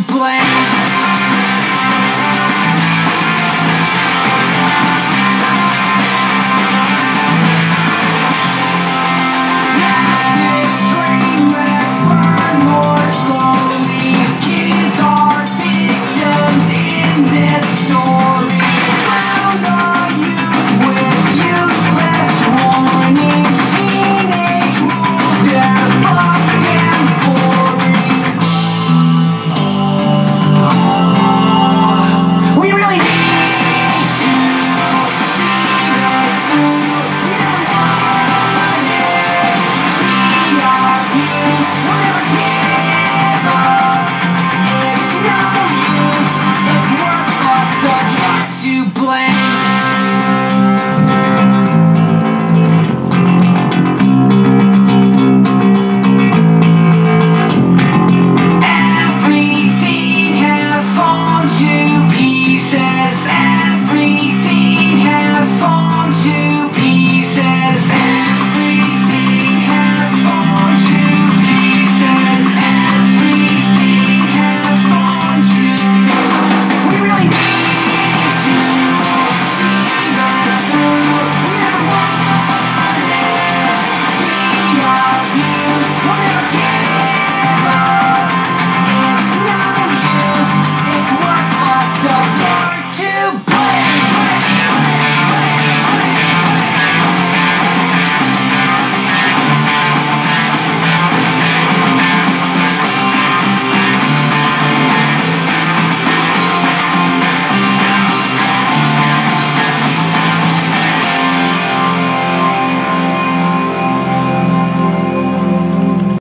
you black.